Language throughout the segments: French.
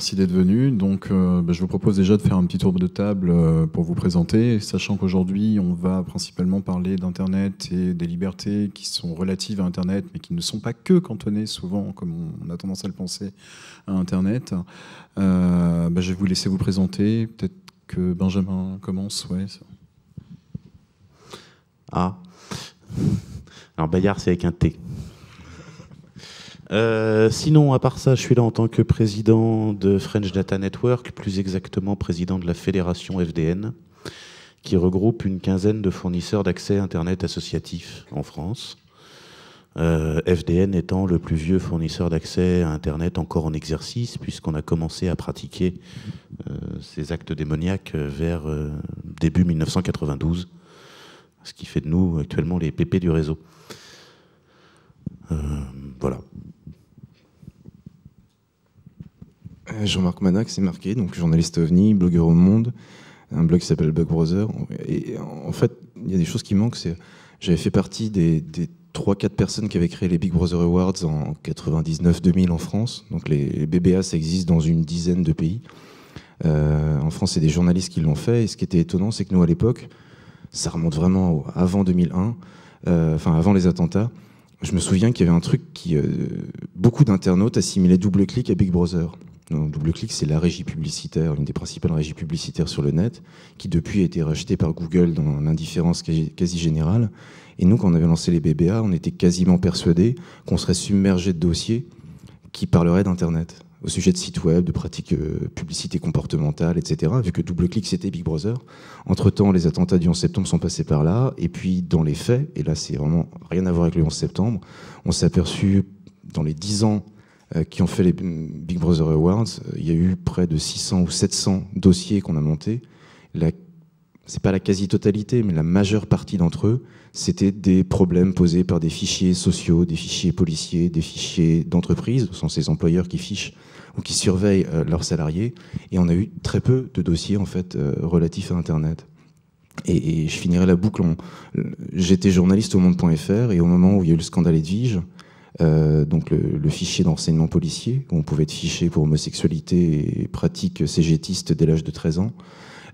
merci d'être venu. Donc, euh, bah, je vous propose déjà de faire un petit tour de table euh, pour vous présenter, sachant qu'aujourd'hui, on va principalement parler d'Internet et des libertés qui sont relatives à Internet, mais qui ne sont pas que cantonnées souvent, comme on a tendance à le penser, à Internet. Euh, bah, je vais vous laisser vous présenter. Peut-être que Benjamin commence. Ah. Alors, Bayard, c'est avec un T. Euh, sinon, à part ça, je suis là en tant que président de French Data Network, plus exactement président de la fédération FDN, qui regroupe une quinzaine de fournisseurs d'accès Internet associatifs en France. Euh, FDN étant le plus vieux fournisseur d'accès à Internet encore en exercice, puisqu'on a commencé à pratiquer euh, ces actes démoniaques vers début 1992, ce qui fait de nous actuellement les pépés du réseau. voilà. Euh, Jean-Marc Manac, c'est marqué, donc journaliste OVNI, blogueur au Monde, un blog qui s'appelle Bug Brother. Et en fait, il y a des choses qui manquent. C'est, j'avais fait partie des, 3-4 personnes qui avaient créé les Big Brother Awards en 99-2000 en France. Donc les, BBA, ça existe dans une dizaine de pays. Euh, en France, c'est des journalistes qui l'ont fait. Et ce qui était étonnant, c'est que nous, à l'époque, ça remonte vraiment avant 2001, euh, enfin avant les attentats. Je me souviens qu'il y avait un truc qui, beaucoup d'internautes assimilaient double clic à Big Brother. Double clic, c'est la régie publicitaire, une des principales régies publicitaires sur le net, qui depuis a été rachetée par Google dans l'indifférence quasi générale. Et nous, quand on avait lancé les BBA, on était quasiment persuadés qu'on serait submergé de dossiers qui parleraient d'Internet, au sujet de sites web, de pratiques euh, publicité comportementales, etc. Vu que double clic, c'était Big Brother. Entre-temps, les attentats du 11 septembre sont passés par là. Et puis, dans les faits, et là, c'est vraiment rien à voir avec le 11 septembre, on s'est aperçu, dans les 10 ans qui ont fait les Big Brother Awards. Euh, il y a eu près de 600 ou 700 dossiers qu'on a montés. C'est pas la quasi-totalité, mais la majeure partie d'entre eux, c'était des problèmes posés par des fichiers sociaux, des fichiers policiers, des fichiers d'entreprise, ce sont ces employeurs qui fichent ou qui surveillent euh, leurs salariés. Et on a eu très peu de dossiers en fait relatifs à Internet. Et, je finirai la boucle. J'étais journaliste au Monde.fr et au moment où il y a eu le scandale Edwige, euh, donc le, fichier d'enseignement policier, où on pouvait être fiché pour homosexualité et pratique cégétiste dès l'âge de 13 ans.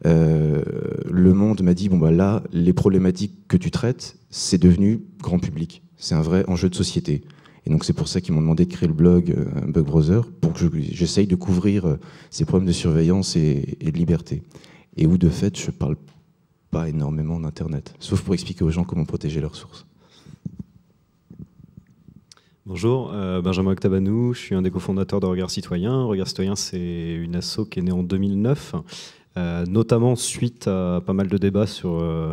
Euh, le Monde m'a dit bon bah là, les problématiques que tu traites, c'est devenu grand public. C'est un vrai enjeu de société. Et donc c'est pour ça qu'ils m'ont demandé de créer le blog euh, Bug Brother pour que j'essaye de couvrir ces problèmes de surveillance et, et, de liberté. Et où de fait, je parle pas énormément d'Internet, sauf pour expliquer aux gens comment protéger leurs sources. Bonjour, euh, Benjamin Octabanou, je suis un des cofondateurs de Regard Citoyen. Regard Citoyen, c'est une asso qui est née en 2009, euh, notamment suite à pas mal de débats sur euh,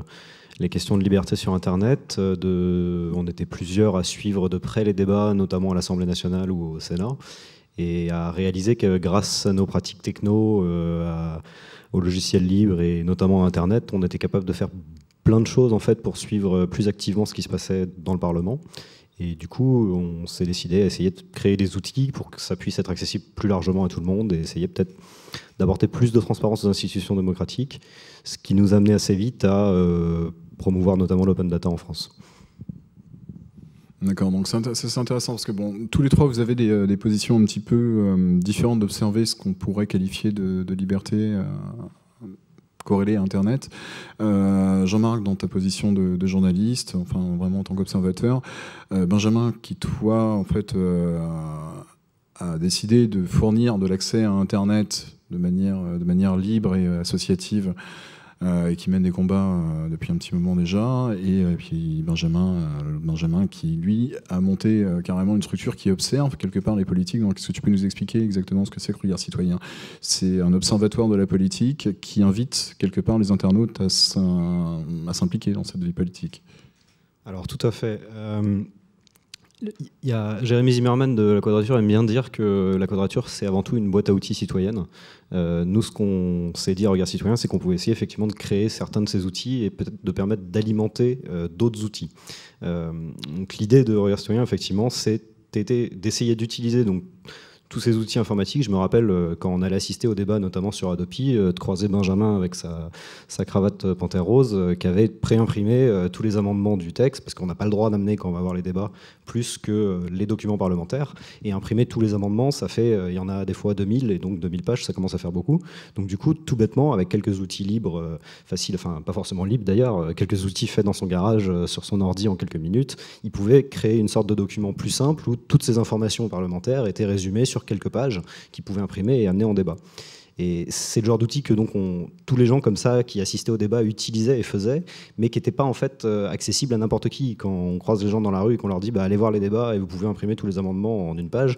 les questions de liberté sur Internet. on était plusieurs à suivre de près les débats, notamment à l'Assemblée nationale ou au Sénat, et à réaliser que grâce à nos pratiques techno, aux logiciels libres et notamment à Internet, on était capable de faire plein de choses en fait pour suivre plus activement ce qui se passait dans le Parlement. Et du coup, on s'est décidé à essayer de créer des outils pour que ça puisse être accessible plus largement à tout le monde et essayer peut-être d'apporter plus de transparence aux institutions démocratiques, ce qui nous a amené assez vite à euh, promouvoir notamment l'open data en France. D'accord, donc c'est intéressant parce que bon, tous les trois, vous avez des, euh, positions un petit peu euh, différentes d'observer ce qu'on pourrait qualifier de, de liberté corrélé à Internet. Euh, Jean-Marc, dans ta position de, journaliste, enfin vraiment en tant qu'observateur, euh, Benjamin, qui toi, en fait, euh, a décidé de fournir de l'accès à Internet de manière, de manière libre et associative et qui mène des combats euh, depuis un petit moment déjà. Et, euh, puis Benjamin, Benjamin qui lui a monté carrément une structure qui observe quelque part les politiques. Donc est-ce que tu peux nous expliquer exactement ce que c'est que Regard Citoyen C'est un observatoire de la politique qui invite quelque part les internautes à s'impliquer dans cette vie politique. Alors tout à fait. Il y Jérémy Zimmerman de la Quadrature aime bien dire que la Quadrature, c'est avant tout une boîte à outils citoyenne. Euh, nous, ce qu'on s'est dit à Regard Citoyen, c'est qu'on pouvait essayer effectivement de créer certains de ces outils et peut-être de permettre d'alimenter euh, d'autres outils. Euh, donc l'idée de Regard Citoyen, effectivement, c'était d'essayer d'utiliser tous ces outils informatiques. Je me rappelle quand on allait assister au débat, notamment sur Adopi, de croiser Benjamin avec sa, sa cravate panthère rose, qui avait préimprimé tous les amendements du texte, parce qu'on n'a pas le droit d'amener quand on va voir les débats plus que les documents parlementaires, et imprimer tous les amendements, ça fait, il y en a des fois 2000, et donc 2000 pages, ça commence à faire beaucoup. Donc du coup, tout bêtement, avec quelques outils libres, faciles, enfin pas forcément libres d'ailleurs, quelques outils faits dans son garage, sur son ordi en quelques minutes, il pouvait créer une sorte de document plus simple où toutes ces informations parlementaires étaient résumées sur quelques pages qu'il pouvait imprimer et amener en débat. Et c'est le genre d'outil que donc tous les gens comme ça qui assistaient au débat utilisaient et faisaient, mais qui n'était pas en fait euh, accessible à n'importe qui. Quand on croise les gens dans la rue et qu'on leur dit bah, allez voir les débats et vous pouvez imprimer tous les amendements en une page,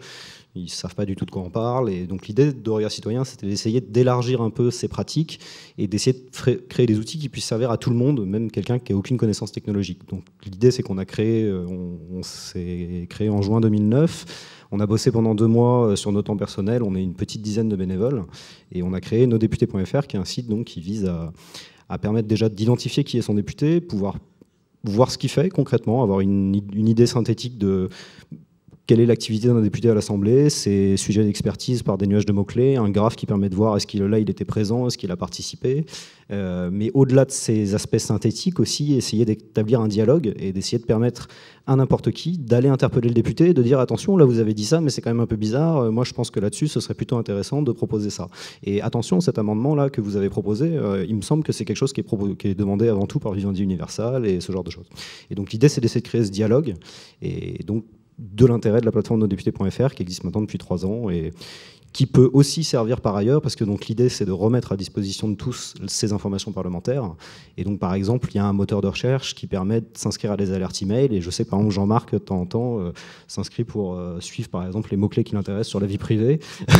ils ne savent pas du tout de quoi on parle. Et donc l'idée de Citoyen, c'était d'essayer d'élargir un peu ces pratiques et d'essayer de créer des outils qui puissent servir à tout le monde, même quelqu'un qui n'a aucune connaissance technologique. Donc l'idée, c'est qu'on a créé, euh, on, s'est créé en juin 2009. On a bossé pendant deux mois euh, sur nos temps personnels. On est une petite dizaine de bénévoles et on a créé nosdéputés.fr, qui est un site donc qui vise à, permettre déjà d'identifier qui est son député, pouvoir voir ce qu'il fait concrètement, avoir une, idée synthétique de quelle est l'activité d'un député à l'Assemblée, ses sujets d'expertise par des nuages de mots-clés, un graphe qui permet de voir est-ce qu'il là il était présent, est-ce qu'il a participé. Euh, mais au-delà de ces aspects synthétiques aussi, essayer d'établir un dialogue et d'essayer de permettre à n'importe qui d'aller interpeller le député, de dire attention, là vous avez dit ça, mais c'est quand même un peu bizarre, euh, moi je pense que là-dessus ce serait plutôt intéressant de proposer ça. Et attention, cet amendement-là que vous avez proposé, euh, il me semble que c'est quelque chose qui est, qui est, demandé avant tout par Vivendi Universal et ce genre de choses. Et donc l'idée c'est d'essayer de créer ce dialogue. Et donc de l'intérêt de la plateforme nodéputés.fr qui existe maintenant depuis trois ans et qui peut aussi servir par ailleurs, parce que donc l'idée c'est de remettre à disposition de tous ces informations parlementaires. Et donc par exemple, il y a un moteur de recherche qui permet de s'inscrire à des alertes email. Et je sais par exemple Jean-Marc de temps en temps euh, s'inscrit pour euh, suivre par exemple les mots clés qui l'intéressent sur la vie privée.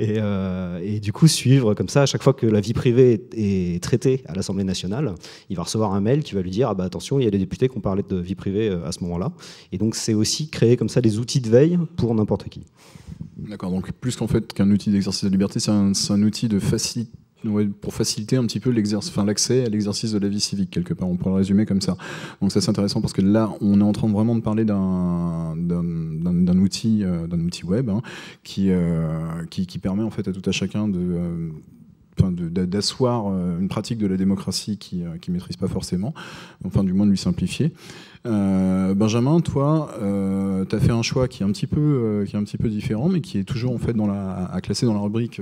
Euh, et, du coup suivre comme ça à chaque fois que la vie privée est, traitée à l'Assemblée nationale, il va recevoir un mail qui va lui dire ah bah attention il y a des députés qui ont parlé de vie privée à ce moment-là. Et donc c'est aussi créer comme ça des outils de veille pour n'importe qui. D'accord, donc plus qu'en fait qu'un outil d'exercice de liberté, c'est un, outil pour faciliter un petit peu l'accès à l'exercice de la vie civique, quelque part. On pourrait le résumer comme ça. Donc ça, c'est intéressant parce que là, on est en train vraiment de parler d'un outil, euh, outil web hein, euh, qui, qui, permet en fait à tout à chacun de... Euh, d'asseoir une pratique de la démocratie qui ne maîtrise pas forcément, enfin du moins de lui simplifier. Euh, Benjamin, toi, euh, tu as fait un choix qui est un petit peu, euh, qui est un petit peu différent, mais qui est toujours en fait dans la, à classer dans la rubrique,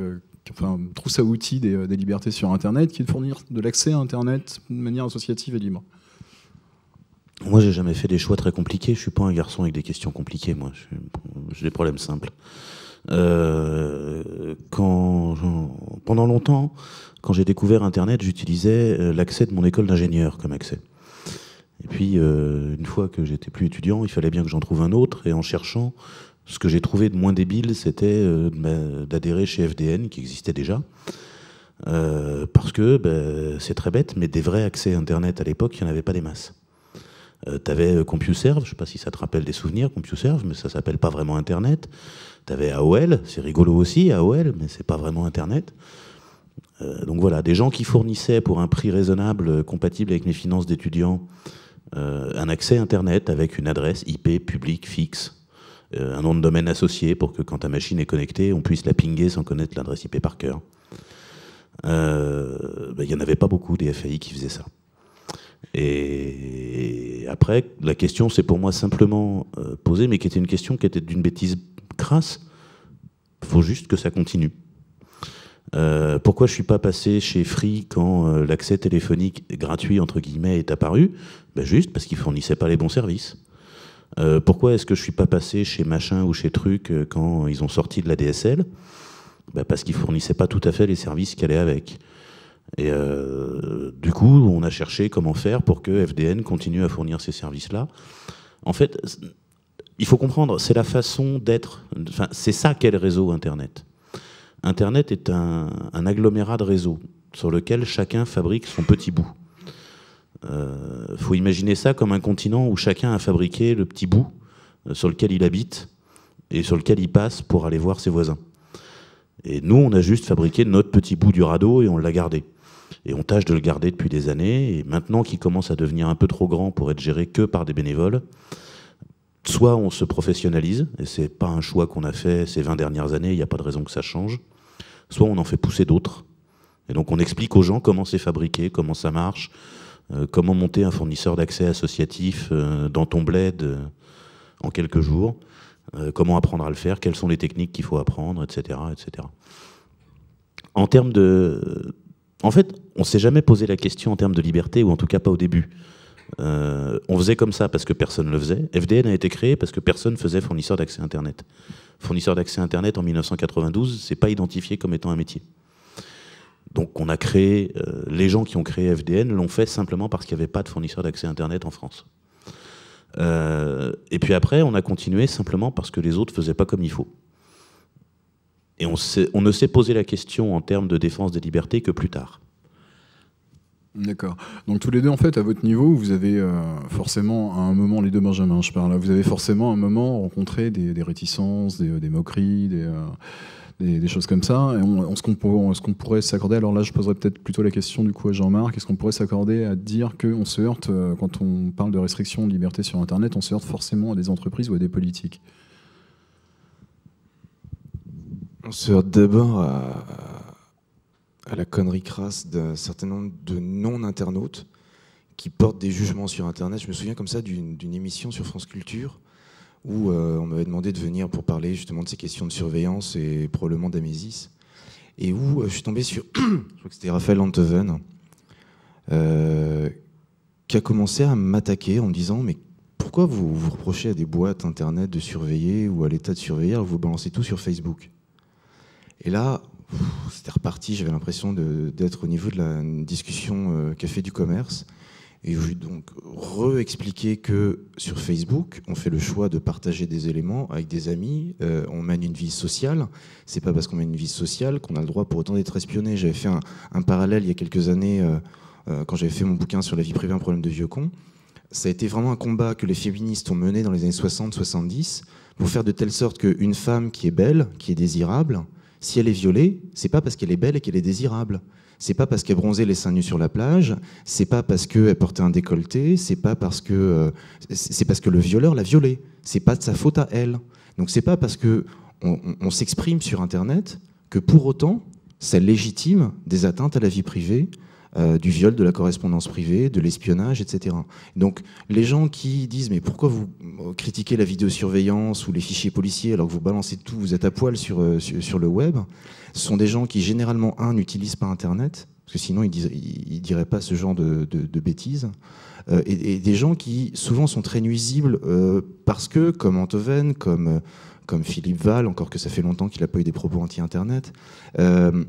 enfin trousse à outils des, libertés sur Internet, qui est de fournir de l'accès à Internet de manière associative et libre. Moi, j'ai jamais fait des choix très compliqués. Je suis pas un garçon avec des questions compliquées. Moi, j'ai des problèmes simples. Quand pendant longtemps, quand j'ai découvert Internet, j'utilisais l'accès de mon école d'ingénieur comme accès. Et puis, euh, une fois que j'étais plus étudiant, il fallait bien que j'en trouve un autre. Et en cherchant, ce que j'ai trouvé de moins débile, c'était euh, d'adhérer chez FDN, qui existait déjà. Euh, parce que ben, c'est très bête, mais des vrais accès Internet à l'époque, il n'y en avait pas des masses. Tu avais CompuServe, je ne sais pas si ça te rappelle des souvenirs, CompuServe, mais ça s'appelle pas vraiment Internet. Tu avais AOL, c'est rigolo aussi, AOL, mais c'est pas vraiment Internet. donc voilà, des gens qui fournissaient pour un prix raisonnable, compatible avec mes finances d'étudiant, euh, un accès Internet avec une adresse IP publique fixe, euh, un nom de domaine associé pour que quand ta machine est connectée, on puisse la pinguer sans connaître l'adresse IP par cœur. Euh, ben, il n'y en avait pas beaucoup des FAI qui faisaient ça. Et après, la question s'est pour moi simplement posée, mais qui était une question qui était d'une bêtise crasse. Faut juste que ça continue. Euh, pourquoi je suis pas passé chez Free quand euh, l'accès téléphonique gratuit entre guillemets est apparu? Ben Juste parce qu'ils fournissaient pas les bons services. Euh, pourquoi est-ce que je suis pas passé chez Machin ou chez Truc quand ils ont sorti de la DSL ben Parce qu'ils fournissaient pas tout à fait les services qui allaient avec. Et du coup, on a cherché comment faire pour que FDN continue à fournir ces services-là. En fait, il faut comprendre, c'est la façon d'être. Enfin, c'est ça qu'est le réseau Internet. Internet est un, agglomérat de réseaux sur lequel chacun fabrique son petit bout. Il euh, faut imaginer ça comme un continent où chacun a fabriqué le petit bout euh, sur lequel il habite et sur lequel il passe pour aller voir ses voisins. Et nous, on a juste fabriqué notre petit bout du radeau et on l'a gardé. Et on tâche de le garder depuis des années. Et maintenant qu'il commence à devenir un peu trop grand pour être géré que par des bénévoles, soit on se professionnalise, et c'est pas un choix qu'on a fait ces 20 dernières années, il n'y a pas de raison que ça change, soit on en fait pousser d'autres. Et donc on explique aux gens comment c'est fabriqué, comment ça marche, euh, comment monter un fournisseur d'accès associatif euh, dans ton bled euh, en quelques jours, comment apprendre à le faire, quelles sont les techniques qu'il faut apprendre, etc. etc. En termes de... En fait, on s'est jamais posé la question en termes de liberté, ou en tout cas pas au début. on faisait comme ça parce que personne ne le faisait. FDN a été créé parce que personne faisait fournisseur d'accès Internet. Fournisseur d'accès Internet en 1992, c'est pas identifié comme étant un métier. Donc on a créé, euh, les gens qui ont créé FDN l'ont fait simplement parce qu'il n'y avait pas de fournisseur d'accès Internet en France. Euh, et puis après, on a continué simplement parce que les autres ne faisaient pas comme il faut. Et on, on ne s'est posé la question en termes de défense des libertés que plus tard. D'accord. Donc tous les deux, en fait, à votre niveau, vous avez euh, forcément, à un moment, les deux Benjamin, je parle, vous avez forcément à un moment rencontré des, réticences, des, moqueries, des, des, choses comme ça. Et on, ce qu'on pourrait s'accorder, alors là je poserais peut-être plutôt la question du coup à Jean-Marc, est-ce qu'on pourrait s'accorder à dire qu'on se heurte, euh, quand on parle de restriction de liberté sur Internet, on se heurte forcément à des entreprises ou à des politiques? On se heurte d'abord à, la connerie crasse d'un certain nombre de non-internautes qui portent des jugements sur Internet. Je me souviens comme ça d'une émission sur France Culture où euh, on m'avait demandé de venir pour parler justement de ces questions de surveillance et probablement d'Amésis, et où euh, je suis tombé sur, je crois que c'était Raphaël Anteven, euh, qui a commencé à m'attaquer en me disant mais pourquoi vous vous reprochez à des boîtes internet de surveiller ou à l'État de surveiller vous balancez tout sur Facebook? Et là, c'était reparti, j'avais l'impression d'être au niveau de la discussion café du commerce. Et je ai donc re-expliqué que sur Facebook, on fait le choix de partager des éléments avec des amis, euh, on mène une vie sociale. C'est pas parce qu'on mène une vie sociale qu'on a le droit pour autant d'être espionné. J'avais fait un, parallèle il y a quelques années, euh, euh, quand j'avais fait mon bouquin sur la vie privée, un problème de vieux con. Ça a été vraiment un combat que les féministes ont mené dans les années 60-70 pour faire de telle sorte qu'une femme qui est belle, qui est désirable, si elle est violée, c'est pas parce qu'elle est belle et qu'elle est désirable c'est pas parce qu'elle bronzait les seins nus sur la plage, c'est pas parce qu'elle portait un décolleté, c'est pas parce que euh, c'est parce que le violeur l'a violée. C'est pas de sa faute à elle. Donc c'est pas parce que on, s'exprime sur Internet que pour autant ça légitime des atteintes à la vie privée, euh, du viol, de la correspondance privée, de l'espionnage, etc. Donc les gens qui disent mais pourquoi vous critiquez la vidéosurveillance ou les fichiers policiers alors que vous balancez tout, vous êtes à poil sur, euh, sur le web, sont des gens qui, généralement, un, n'utilisent pas Internet, parce que sinon, ils ne diraient pas ce genre de, bêtises. Euh, et, des gens qui, souvent, sont très nuisibles euh, parce que, comme Antoven, comme, comme Philippe Val, encore que ça fait longtemps qu'il n'a pas eu des propos anti-Internet, euh,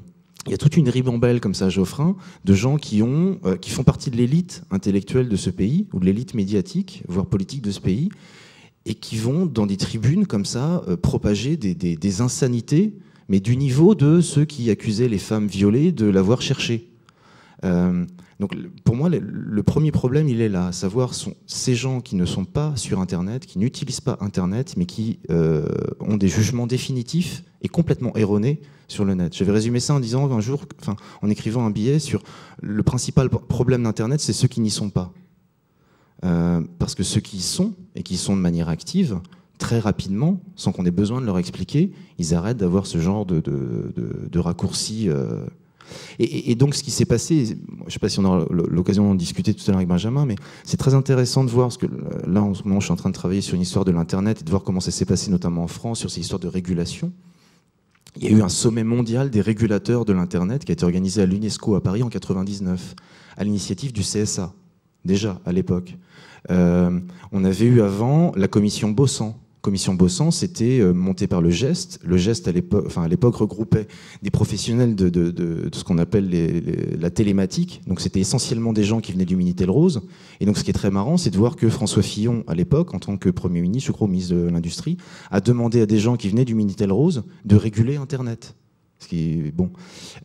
il y a toute une ribambelle comme ça, Geoffrin, de gens qui, ont, qui font partie de l'élite intellectuelle de ce pays, ou de l'élite médiatique, voire politique de ce pays, et qui vont, dans des tribunes comme ça, propager des, des insanités mais du niveau de ceux qui accusaient les femmes violées de l'avoir cherché. Euh, donc pour moi, le, premier problème, il est là, à savoir ces gens qui ne sont pas sur Internet, qui n'utilisent pas Internet, mais qui euh, ont des jugements définitifs et complètement erronés sur le net. J'avais résumé ça en disant un jour, en écrivant un billet sur le principal problème d'Internet, c'est ceux qui n'y sont pas. Euh, parce que ceux qui y sont, et qui y sont de manière active, très rapidement, sans qu'on ait besoin de leur expliquer, ils arrêtent d'avoir ce genre de, de, raccourcis. Euh. Et, donc, ce qui s'est passé, je ne sais pas si on aura l'occasion d'en discuter tout à l'heure avec Benjamin, mais c'est très intéressant de voir, parce que là, en ce moment, je suis en train de travailler sur une histoire de l'Internet et de voir comment ça s'est passé, notamment en France, sur ces histoires de régulation. Il y a eu un sommet mondial des régulateurs de l'Internet qui a été organisé à l'UNESCO à Paris en 99, à l'initiative du CSA, déjà à l'époque. Euh, on avait eu avant la commission Bossan, commission Bossan, c'était euh, monté par le GEST. Le GEST, à l'époque, regroupait des professionnels de, ce qu'on appelle la télématique. Donc, c'était essentiellement des gens qui venaient du Minitel Rose. Et donc, ce qui est très marrant, c'est de voir que François Fillon, à l'époque, en tant que Premier ministre, je crois, ministre de l'Industrie, a demandé à des gens qui venaient du Minitel Rose de réguler Internet. Ce qui est bon.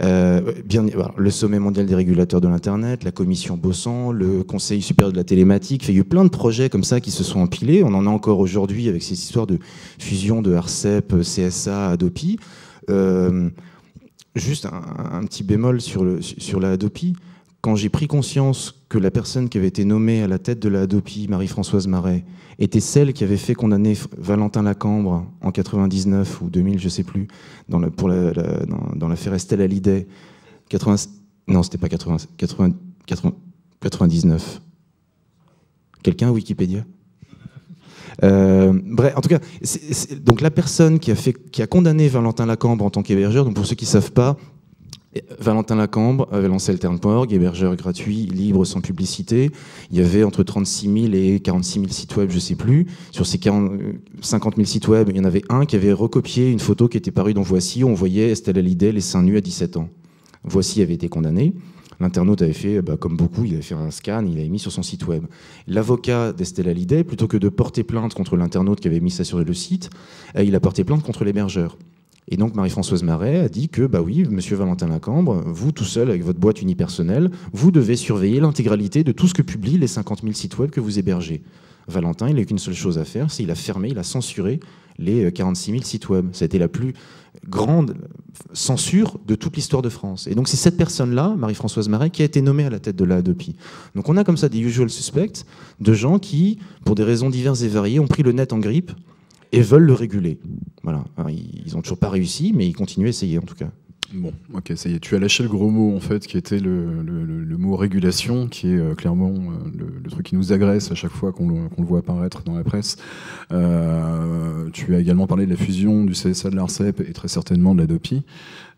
Euh, bien, le sommet mondial des régulateurs de l'Internet, la commission Bossan, le Conseil supérieur de la télématique, il y a eu plein de projets comme ça qui se sont empilés. On en a encore aujourd'hui avec ces histoires de fusion de ARCEP, CSA, Adopi. Euh, juste un, petit bémol sur, le, sur la Adopi. Quand j'ai pris conscience que la personne qui avait été nommée à la tête de la Hadopi, Marie-Françoise Marais, était celle qui avait fait condamner Valentin Lacambre en 99 ou 2000, je sais plus, dans la, pour l'affaire Estelle Hallyday. 80, non, c'était pas 80, 80, 99. Quelqu'un Wikipédia? Euh, bref, en tout cas, donc la personne qui a, fait, qui a condamné Valentin Lacambre en tant qu'hébergeur, donc pour ceux qui ne savent pas, Valentin Lacambre avait lancé Alternport, hébergeur gratuit, libre, sans publicité. Il y avait entre 36 000 et 46 000 sites web, je ne sais plus. Sur ces 50 000 sites web, il y en avait un qui avait recopié une photo qui était parue dans Voici. Où on voyait Estelle Hallyday, les seins nus à 17 ans. Voici avait été condamné. L'internaute avait fait, bah, comme beaucoup, il avait fait un scan, il avait mis sur son site web. L'avocat d'Estelle Hallyday, plutôt que de porter plainte contre l'internaute qui avait mis ça sur le site, euh, il a porté plainte contre l'hébergeur. Et donc Marie-Françoise Marais a dit que, bah oui, monsieur Valentin Lacambre, vous tout seul avec votre boîte unipersonnelle, vous devez surveiller l'intégralité de tout ce que publient les 50 000 sites web que vous hébergez. Valentin, il n'a qu'une seule chose à faire, c'est il a fermé, il a censuré les 46 000 sites web. Ça a été la plus grande censure de toute l'histoire de France. Et donc c'est cette personne-là, Marie-Françoise Marais, qui a été nommée à la tête de la ADOPI. Donc on a comme ça des usual suspects de gens qui, pour des raisons diverses et variées, ont pris le net en grippe et veulent le réguler. Voilà. ils n'ont toujours pas réussi, mais ils continuent à essayer en tout cas. Bon, ok, ça y est, tu as lâché le gros mot en fait, qui était le, mot régulation, qui est euh, clairement euh, le, truc qui nous agresse à chaque fois qu'on le, voit apparaître dans la presse. Euh, tu as également parlé de la fusion du CSA de l'ARCEP et très certainement de la DOPI.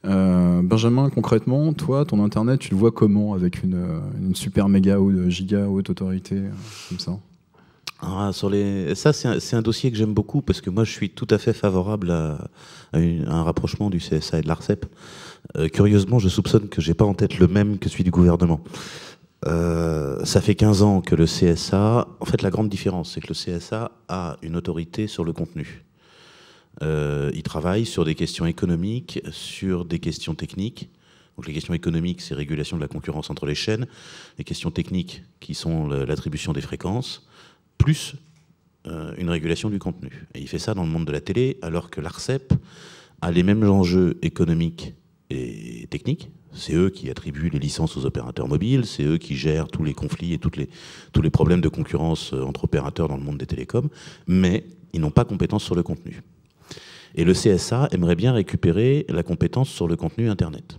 Benjamin, concrètement, toi, ton internet, tu le vois comment avec une, super méga ou giga haute autorité comme ça? Ah. Ça, c'est un, dossier que j'aime beaucoup parce que moi, je suis tout à fait favorable à, un rapprochement du CSA et de l'ARCEP. Euh, curieusement, je soupçonne que j'ai pas en tête le même que celui du gouvernement. Euh, ça fait 15 ans que le CSA. En fait, la grande différence, c'est que le CSA a une autorité sur le contenu. Euh, il travaille sur des questions économiques, sur des questions techniques. Donc les questions économiques, c'est régulation de la concurrence entre les chaînes. Les questions techniques, qui sont l'attribution des fréquences plus euh, une régulation du contenu. Et il fait ça dans le monde de la télé, alors que l'ARCEP a les mêmes enjeux économiques et techniques. C'est eux qui attribuent les licences aux opérateurs mobiles, c'est eux qui gèrent tous les conflits et tous les problèmes de concurrence euh, entre opérateurs dans le monde des télécoms, mais ils n'ont pas compétence sur le contenu. Et le CSA aimerait bien récupérer la compétence sur le contenu Internet.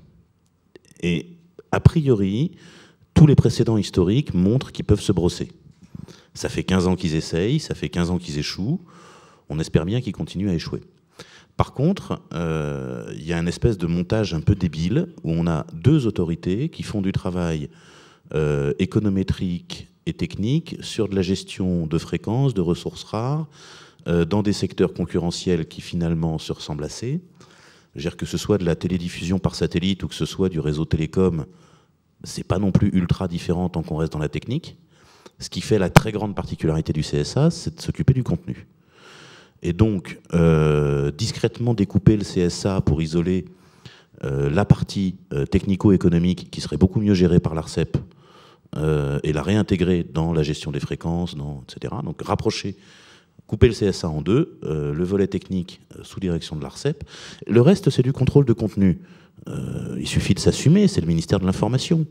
Et a priori, tous les précédents historiques montrent qu'ils peuvent se brosser. Ça fait 15 ans qu'ils essayent, ça fait 15 ans qu'ils échouent. On espère bien qu'ils continuent à échouer. Par contre, euh, il y a une espèce de montage un peu débile où on a deux autorités qui font du travail euh, économétrique et technique sur de la gestion de fréquences, de ressources rares, euh, dans des secteurs concurrentiels qui finalement se ressemblent assez. Dire que ce soit de la télédiffusion par satellite ou que ce soit du réseau télécom, c'est pas non plus ultra différent tant qu'on reste dans la technique. Ce qui fait la très grande particularité du CSA, c'est de s'occuper du contenu. Et donc, euh, discrètement découper le CSA pour isoler euh, la partie euh, technico-économique qui serait beaucoup mieux gérée par l'ARCEP et la réintégrer dans la gestion des fréquences, etc. Donc rapprocher, couper le CSA en deux, le volet technique sous direction de l'ARCEP. Le reste, c'est du contrôle de contenu. il suffit de s'assumer, c'est le ministère de l'Information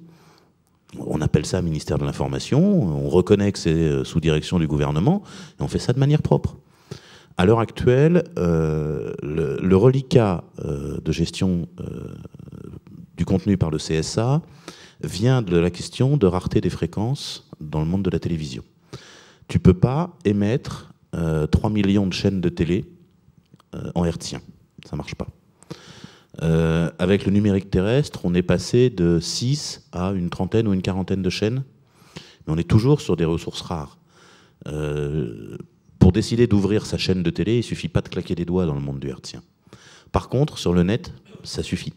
on appelle ça ministère de l'Information, on reconnaît que c'est euh, sous direction du gouvernement, et on fait ça de manière propre. À l'heure actuelle, euh, le, reliquat euh, de gestion du contenu par le CSA vient de la question de rareté des fréquences dans le monde de la télévision. Tu ne peux pas émettre 3 millions de chaînes de télé en hertzien. Ça ne marche pas. Euh, avec le numérique terrestre, on est passé de 6 à une trentaine ou une quarantaine de chaînes, mais on est toujours sur des ressources rares. Euh, pour décider d'ouvrir sa chaîne de télé, il suffit pas de claquer des doigts dans le monde du hertzien. Par contre, sur le net, ça suffit.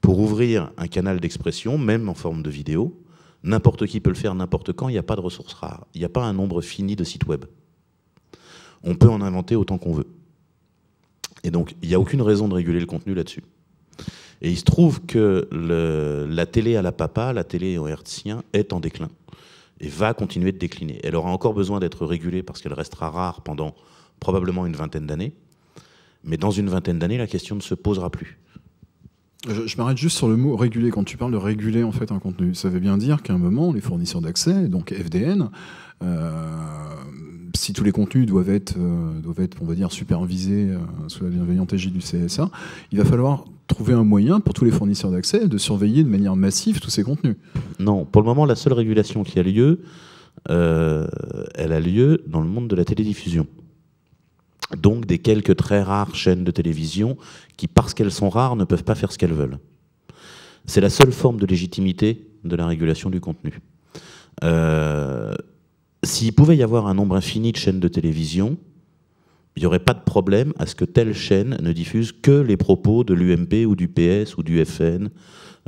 Pour ouvrir un canal d'expression, même en forme de vidéo, n'importe qui peut le faire n'importe quand, il n'y a pas de ressources rares. Il n'y a pas un nombre fini de sites web. On peut en inventer autant qu'on veut. Et donc, il n'y a aucune raison de réguler le contenu là-dessus. Et il se trouve que la télé à la papa, la télé en hertzien, est en déclin et va continuer de décliner. Elle aura encore besoin d'être régulée parce qu'elle restera rare pendant probablement une vingtaine d'années. Mais dans une vingtaine d'années, la question ne se posera plus. Je, m'arrête juste sur le mot réguler. Quand tu parles de réguler en fait un contenu, ça veut bien dire qu'à un moment, les fournisseurs d'accès, donc FDN, si tous les contenus doivent être, doivent être on va dire, supervisés sous la bienveillante égide du CSA, il va falloir trouver un moyen pour tous les fournisseurs d'accès de surveiller de manière massive tous ces contenus. Non, pour le moment, la seule régulation qui a lieu, euh, elle a lieu dans le monde de la télédiffusion. Donc des quelques très rares chaînes de télévision qui, parce qu'elles sont rares, ne peuvent pas faire ce qu'elles veulent. C'est la seule forme de légitimité de la régulation du contenu. Euh, s'il pouvait y avoir un nombre infini de chaînes de télévision, il n'y aurait pas de problème à ce que telle chaîne ne diffuse que les propos de l'UMP ou du PS ou du FN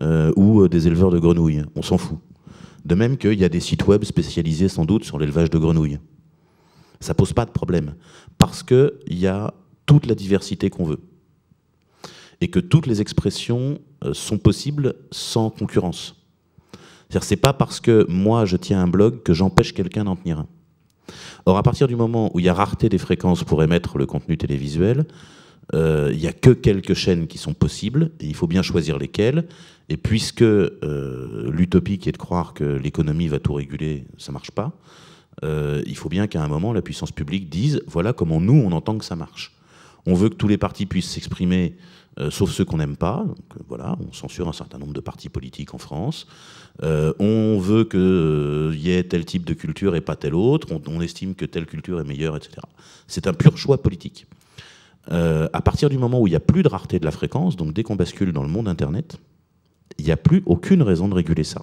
euh, ou des éleveurs de grenouilles. On s'en fout. De même qu'il y a des sites web spécialisés sans doute sur l'élevage de grenouilles. Ça pose pas de problème, parce qu'il y a toute la diversité qu'on veut. Et que toutes les expressions euh, sont possibles sans concurrence. C'est-à-dire c'est pas parce que moi je tiens un blog que j'empêche quelqu'un d'en tenir un. Or, à partir du moment où il y a rareté des fréquences pour émettre le contenu télévisuel, euh, il n'y a que quelques chaînes qui sont possibles, et il faut bien choisir lesquelles. Et puisque euh, l'utopie qui est de croire que l'économie va tout réguler, ça ne marche pas, euh, il faut bien qu'à un moment, la puissance publique dise voilà comment nous, on entend que ça marche. On veut que tous les partis puissent s'exprimer, sauf ceux qu'on n'aime pas. Donc, voilà, on censure un certain nombre de partis politiques en France. on veut qu'il y ait tel type de culture et pas tel autre. on estime que telle culture est meilleure, etc. C'est un pur choix politique. Euh, à partir du moment où il n'y a plus de rareté de la fréquence, donc dès qu'on bascule dans le monde Internet, il n'y a plus aucune raison de réguler ça,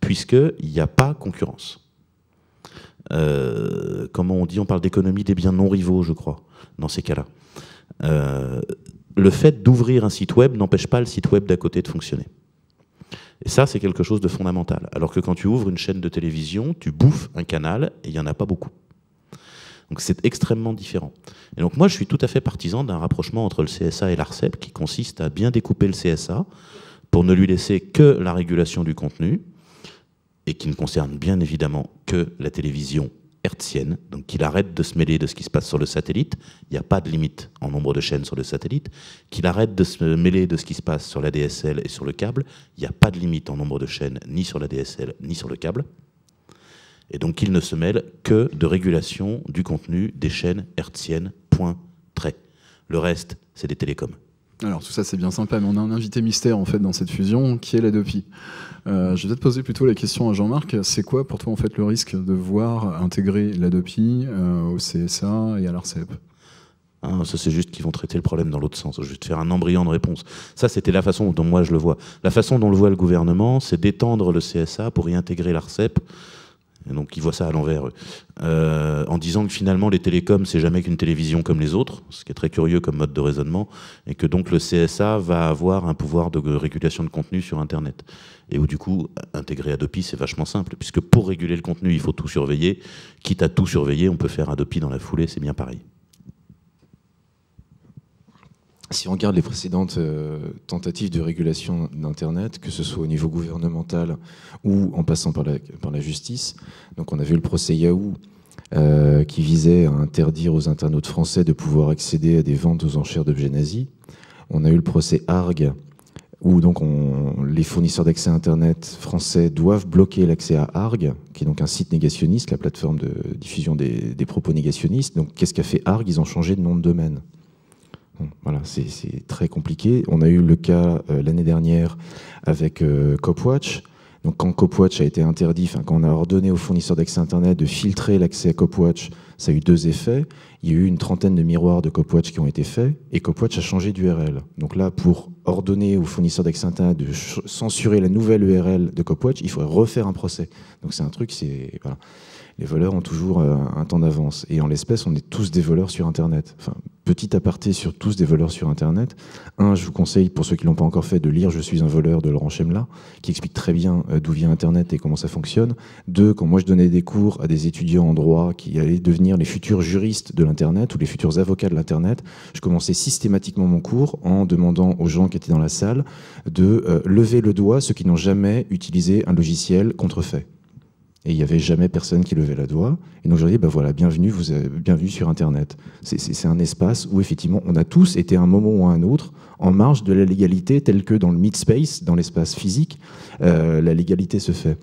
puisqu'il n'y a pas concurrence. Euh, comment on dit On parle d'économie des biens non rivaux, je crois, dans ces cas-là. Euh, le fait d'ouvrir un site web n'empêche pas le site web d'à côté de fonctionner. Et ça, c'est quelque chose de fondamental. Alors que quand tu ouvres une chaîne de télévision, tu bouffes un canal et il n'y en a pas beaucoup. Donc c'est extrêmement différent. Et donc moi, je suis tout à fait partisan d'un rapprochement entre le CSA et l'ARCEP qui consiste à bien découper le CSA pour ne lui laisser que la régulation du contenu et qui ne concerne bien évidemment que la télévision hertzienne, donc qu'il arrête de se mêler de ce qui se passe sur le satellite, il n'y a pas de limite en nombre de chaînes sur le satellite, qu'il arrête de se mêler de ce qui se passe sur la DSL et sur le câble, il n'y a pas de limite en nombre de chaînes ni sur la DSL ni sur le câble, et donc qu'il ne se mêle que de régulation du contenu des chaînes hertziennes, point, trait. Le reste, c'est des télécoms. Alors tout ça c'est bien sympa, mais on a un invité mystère en fait dans cette fusion qui est l'Adopi. Euh, je vais te poser plutôt la question à Jean-Marc. C'est quoi pour toi en fait le risque de voir intégrer l'Adopi euh, au CSA et à l'ARCEP ah, ça, c'est juste qu'ils vont traiter le problème dans l'autre sens. Je vais te faire un embryon de réponse. Ça, c'était la façon dont moi je le vois. La façon dont le voit le gouvernement, c'est d'étendre le CSA pour y intégrer l'ARCEP donc ils voient ça à l'envers, euh, en disant que finalement les télécoms c'est jamais qu'une télévision comme les autres, ce qui est très curieux comme mode de raisonnement, et que donc le CSA va avoir un pouvoir de régulation de contenu sur Internet. Et où du coup, intégrer Adopi c'est vachement simple, puisque pour réguler le contenu il faut tout surveiller, quitte à tout surveiller, on peut faire Adopi dans la foulée, c'est bien pareil. Si on regarde les précédentes euh, tentatives de régulation d'Internet, que ce soit au niveau gouvernemental ou en passant par la, justice, on a vu le procès Yahoo euh, qui visait à interdire aux internautes français de pouvoir accéder à des ventes aux enchères d'objets nazis. On a eu le procès Arg où donc les fournisseurs d'accès Internet français doivent bloquer l'accès à Arg, qui est donc un site négationniste, la plateforme de diffusion des, des propos négationnistes. Donc qu'est-ce qu'a fait Arg? Ils ont changé de nom de domaine voilà, c'est très compliqué. On a eu le cas euh, l'année dernière avec euh, Copwatch. Donc quand Copwatch a été interdit, quand on a ordonné aux fournisseurs d'accès Internet de filtrer l'accès à Copwatch, ça a eu deux effets. Il y a eu une trentaine de miroirs de Copwatch qui ont été faits et Copwatch a changé d'URL. Donc là, pour ordonner aux fournisseurs d'accès Internet de censurer la nouvelle URL de Copwatch, il faudrait refaire un procès. Donc c'est un truc, c'est... Voilà les voleurs ont toujours euh, un temps d'avance. Et en l'espèce, on est tous des voleurs sur Internet. Enfin, petit aparté sur tous des voleurs sur Internet. Un, je vous conseille, pour ceux qui ne l'ont pas encore fait, de lire Je suis un voleur de Laurent Chemla, qui explique très bien euh, d'où vient Internet et comment ça fonctionne. Deux, quand moi je donnais des cours à des étudiants en droit qui allaient devenir les futurs juristes de l'Internet ou les futurs avocats de l'Internet, je commençais systématiquement mon cours en demandant aux gens qui étaient dans la salle de euh, lever le doigt ceux qui n'ont jamais utilisé un logiciel contrefait. Et il n'y avait jamais personne qui levait la doigt. Et donc je dis, bah voilà, bienvenue, bienvenue sur Internet. C'est un espace où effectivement on a tous été à un moment ou à un autre en marge de la légalité telle que dans le mid-space, dans l'espace physique, euh, la légalité se fait.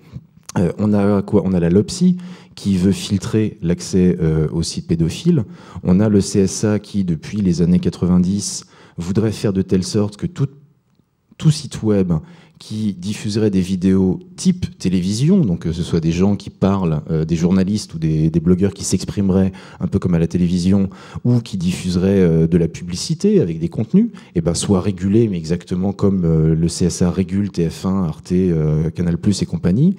Euh, on a quoi? On a la LOPSI qui veut filtrer l'accès euh, aux sites pédophiles. On a le CSA qui, depuis les années 90, voudrait faire de telle sorte que tout, tout site web qui diffuserait des vidéos type télévision, donc que ce soit des gens qui parlent, euh, des journalistes ou des, blogueurs qui s'exprimeraient un peu comme à la télévision, ou qui diffuseraient euh, de la publicité avec des contenus, et eh ben soit régulé, mais exactement comme euh, le CSA régule TF1, Arte, Canal+ et compagnie,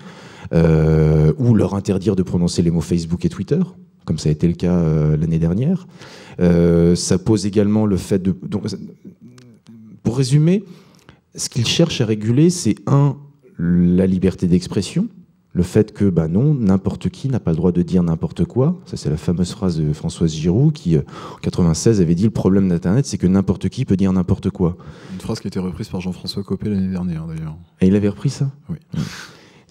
ou leur interdire de prononcer les mots Facebook et Twitter, comme ça a été le cas l'année dernière. ça pose également le fait de... Pour résumer, ce qu'il cherche à réguler, c'est un, la liberté d'expression, le fait que, bah non, n'importe qui n'a pas le droit de dire n'importe quoi. Ça, c'est la fameuse phrase de Françoise Giroud qui, euh, en 96, avait dit le problème d'Internet, c'est que n'importe qui peut dire n'importe quoi. Une phrase qui a été reprise par Jean-François Copé l'année dernière, d'ailleurs. Et il avait repris ça? Oui.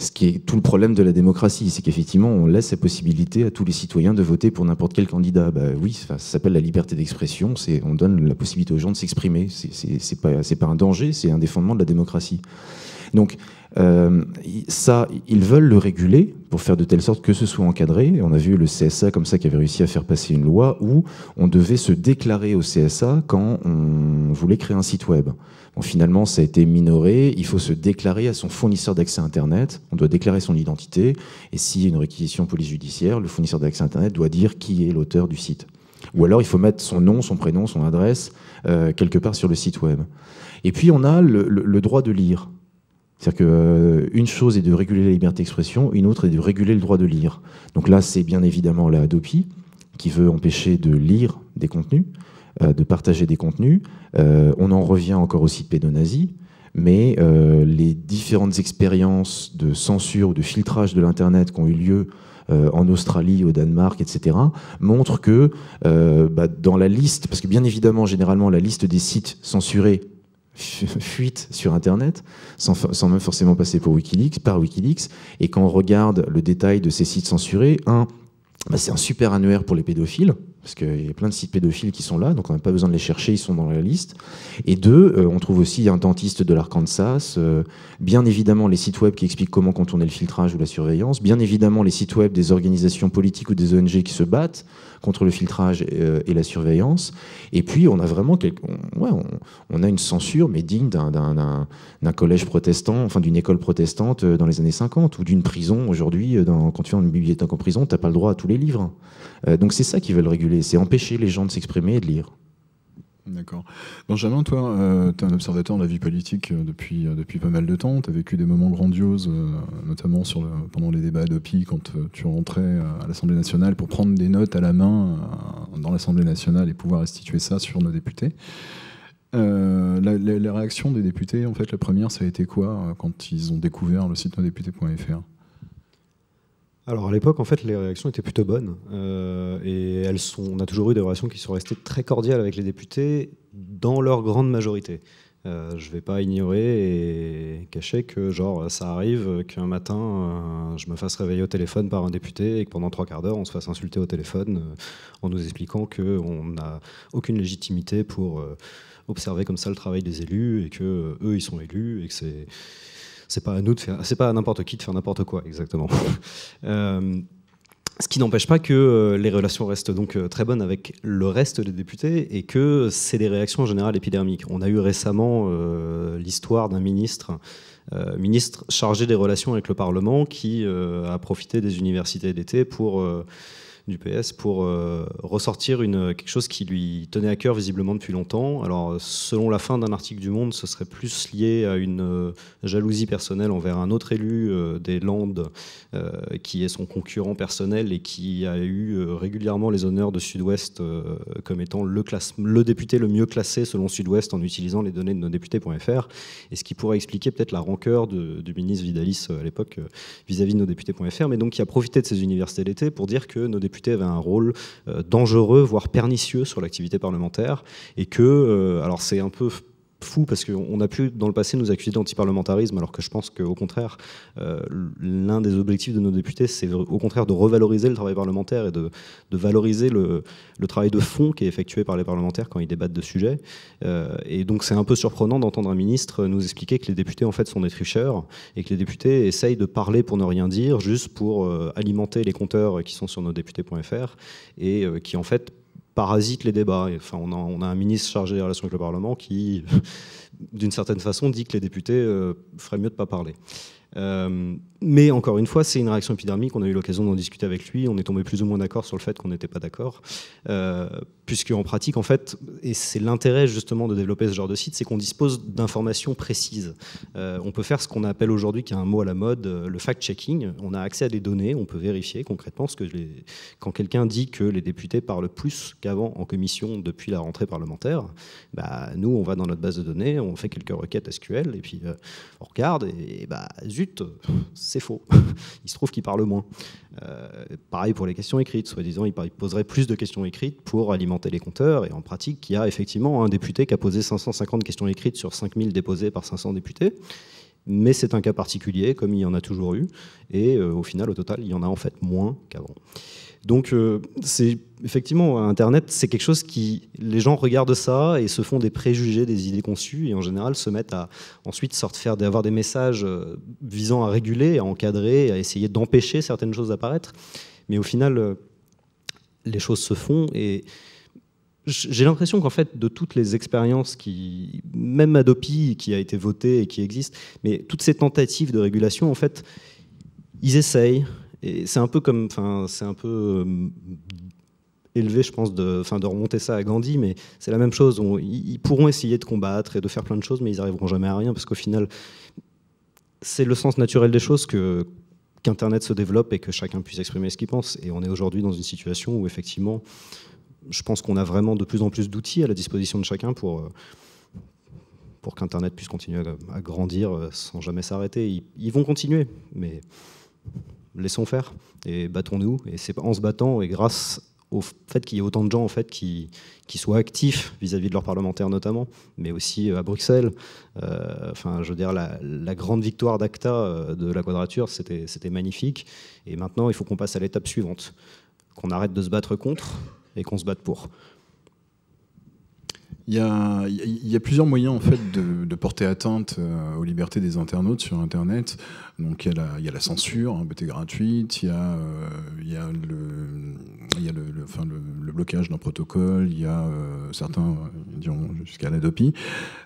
Ce qui est tout le problème de la démocratie, c'est qu'effectivement, on laisse la possibilité à tous les citoyens de voter pour n'importe quel candidat. Bah oui, ça s'appelle la liberté d'expression, on donne la possibilité aux gens de s'exprimer. C'est pas, pas un danger, c'est un des fondements de la démocratie. Donc, euh, ça, ils veulent le réguler pour faire de telle sorte que ce soit encadré. on a vu le CSA comme ça qui avait réussi à faire passer une loi où on devait se déclarer au CSA quand on voulait créer un site web. Bon, finalement, ça a été minoré. Il faut se déclarer à son fournisseur d'accès Internet. On doit déclarer son identité. Et s'il y a une réquisition police judiciaire, le fournisseur d'accès Internet doit dire qui est l'auteur du site. Ou alors, il faut mettre son nom, son prénom, son adresse euh, quelque part sur le site web. Et puis, on a le droit de lire. C'est-à-dire qu'une euh, chose est de réguler la liberté d'expression, une autre est de réguler le droit de lire. Donc là, c'est bien évidemment la Adopi qui veut empêcher de lire des contenus, euh, de partager des contenus. Euh, on en revient encore au site pédonazi, mais les différentes expériences de censure ou de filtrage de l'Internet qui ont eu lieu en Australie, au Danemark, etc., montrent que bah, dans la liste, parce que bien évidemment, généralement, la liste des sites censurés fuite sur Internet, sans, même forcément passer pour Wikileaks, par Wikileaks. Et quand on regarde le détail de ces sites censurés, un, bah, c'est un super annuaire pour les pédophiles, parce qu'il y a plein de sites pédophiles qui sont là, donc on n'a pas besoin de les chercher, ils sont dans la liste. Et deux, euh, on trouve aussi un dentiste de l'Arkansas, euh, bien évidemment les sites web qui expliquent comment contourner le filtrage ou la surveillance, bien évidemment les sites web des organisations politiques ou des ONG qui se battent contre le filtrage euh, et, la surveillance. Et puis on a vraiment ouais, on, a une censure, mais digne d'un collège protestant, enfin d'une école protestante dans les années 50, ou d'une prison aujourd'hui, quand tu es une bibliothèque en prison, tu n'as pas le droit à tous les livres. donc c'est ça qu'ils veulent réguler c'est empêcher les gens de s'exprimer et de lire. D'accord. Benjamin, toi, euh, tu es un observateur de la vie politique euh, depuis, euh, depuis pas mal de temps. Tu as vécu des moments grandioses, notamment pendant les débats d'OPI, quand tu rentrais à l'Assemblée nationale pour prendre des notes à la main dans l'Assemblée nationale et pouvoir restituer ça sur nos députés. La, les réactions des députés, en fait, la première, ça a été quoi quand ils ont découvert le site nosdéputés.fr alors à l'époque, en fait, les réactions étaient plutôt bonnes. Euh, et elles sont, on a toujours eu des relations qui sont restées très cordiales avec les députés dans leur grande majorité. Euh, je ne vais pas ignorer et cacher que genre ça arrive qu'un matin euh, je me fasse réveiller au téléphone par un député et que pendant trois quarts d'heure on se fasse insulter au téléphone en nous expliquant qu'on n'a aucune légitimité pour observer comme ça le travail des élus et que eux ils sont élus et que c'est c'est pas à nous de faire, c'est pas à n'importe qui de faire n'importe quoi, exactement. Euh, ce qui n'empêche pas que euh, les relations restent donc euh, très bonnes avec le reste des députés et que c'est des réactions en général épidermiques. On a eu récemment l'histoire d'un ministre, ministre chargé des relations avec le Parlement, qui a profité des universités d'été pour du PS pour euh, ressortir une, quelque chose qui lui tenait à cœur visiblement depuis longtemps. Alors, selon la fin d'un article du Monde, ce serait plus lié à une euh, jalousie personnelle envers un autre élu euh, des Landes qui est son concurrent personnel et qui a eu régulièrement les honneurs de Sud-Ouest comme étant le, député le mieux classé selon Sud-Ouest en utilisant les données de nos députés.fr. Et ce qui pourrait expliquer peut-être la rancœur du ministre Vidalis à l'époque vis-à-vis de nos députés.fr, mais donc qui a profité de ces universités d'été pour dire que nos députés avait un rôle euh, dangereux, voire pernicieux sur l'activité parlementaire, et que, euh, alors c'est un peu fou parce qu'on a pu dans le passé nous accuser d'antiparlementarisme alors que je pense qu'au contraire euh, l'un des objectifs de nos députés c'est au contraire de revaloriser le travail parlementaire et de, valoriser le, travail de fond qui est effectué par les parlementaires quand ils débattent de sujets. Euh, et donc c'est un peu surprenant d'entendre un ministre nous expliquer que les députés en fait sont des tricheurs et que les députés essayent de parler pour ne rien dire juste pour euh, alimenter les compteurs qui sont sur nos députés.fr et qui en fait parasite les débats. Enfin, on, a, un ministre chargé des relations avec le Parlement qui, d'une certaine façon, dit que les députés euh, feraient mieux de ne pas parler. Euh, mais encore une fois, c'est une réaction épidermique. On a eu l'occasion d'en discuter avec lui. On est tombé plus ou moins d'accord sur le fait qu'on n'était pas d'accord. Euh, puisque en pratique, en fait, et c'est l'intérêt justement de développer ce genre de site, c'est qu'on dispose d'informations précises. Euh, on peut faire ce qu'on appelle aujourd'hui, qui est un mot à la mode, euh, le fact-checking. On a accès à des données, on peut vérifier concrètement ce que les... quand quelqu'un dit que les députés parlent plus qu'avant en commission depuis la rentrée parlementaire. Bah, nous, on va dans notre base de données, on fait quelques requêtes SQL et puis on regarde et, bah c'est faux. il se trouve qu'il parle moins. Euh, pareil pour les questions écrites. Soi-disant, il poserait plus de questions écrites pour alimenter les compteurs. Et en pratique, il y a effectivement un député qui a posé 550 questions écrites sur 5000 déposées par 500 députés. Mais c'est un cas particulier, comme il y en a toujours eu. Et euh, au final, au total, il y en a en fait moins qu'avant. Donc, euh, c'est effectivement, Internet, c'est quelque chose qui. Les gens regardent ça et se font des préjugés, des idées conçues, et en général se mettent à ensuite sorte faire d'avoir des messages euh, visant à réguler, à encadrer, à essayer d'empêcher certaines choses d'apparaître. Mais au final, euh, les choses se font et. J'ai l'impression qu'en fait, de toutes les expériences qui, même Adopi qui a été voté et qui existe, mais toutes ces tentatives de régulation, en fait, ils essayent, et c'est un peu euh, élevé, je pense, de, de remonter ça à Gandhi, mais c'est la même chose. ils pourront essayer de combattre et de faire plein de choses, mais ils n'arriveront jamais à rien, parce qu'au final, c'est le sens naturel des choses que qu'Internet se développe et que chacun puisse exprimer ce qu'il pense. Et on est aujourd'hui dans une situation où, effectivement, je pense qu'on a vraiment de plus en plus d'outils à la disposition de chacun pour, euh, pour qu'Internet puisse continuer à, grandir euh, sans jamais s'arrêter. Ils, ils vont continuer, mais laissons faire et battons-nous. Et c'est en se battant et grâce au fait qu'il y ait autant de gens en fait qui, qui soient actifs vis-à-vis de leurs parlementaires notamment, mais aussi euh, à Bruxelles. Euh, enfin, je veux dire, la, grande victoire d'ACTA euh, de la Quadrature, c'était magnifique. Et maintenant, il faut qu'on passe à l'étape suivante, qu'on arrête de se battre contre et qu'on se batte pour. Il y, a, plusieurs moyens en fait de, porter atteinte euh, aux libertés des internautes sur Internet. Donc il y a la, il y a la censure, hein, gratuite, il y a, euh, le, blocage d'un protocole, il y a euh, certains, diront jusqu'à l'Adopi.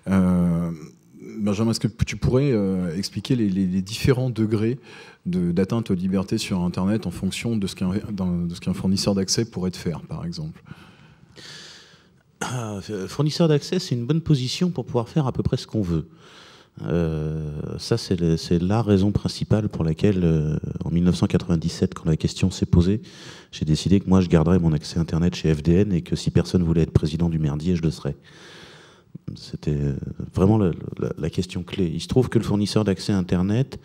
Benjamin, est-ce que tu pourrais expliquer les, différents degrés d'atteinte aux libertés sur Internet en fonction de ce qu'un fournisseur d'accès pourrait te faire, par exemple? Fournisseur d'accès, c'est une bonne position pour pouvoir faire à peu près ce qu'on veut. Euh, ça, c'est la raison principale pour laquelle, euh, en 1997, quand la question s'est posée, j'ai décidé que moi, je garderais mon accès Internet chez FDN et que si personne voulait être président du merdier, je le serais. C'était euh, vraiment la, question clé. Il se trouve que le fournisseur d'accès Internet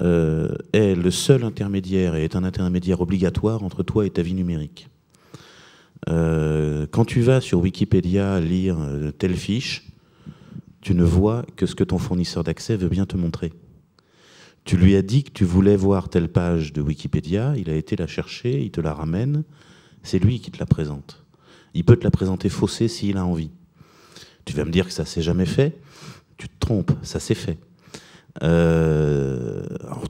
est le seul intermédiaire et est un intermédiaire obligatoire entre toi et ta vie numérique. Euh, quand tu vas sur Wikipédia lire euh, telle fiche, tu ne vois que ce que ton fournisseur d'accès veut bien te montrer. Tu lui as dit que tu voulais voir telle page de Wikipédia, il a été la chercher, il te la ramène, c'est lui qui te la présente. Il peut te la présenter faussée s'il a envie. Tu vas me dire que ça s'est jamais fait, tu te trompes, ça s'est fait. Euh, on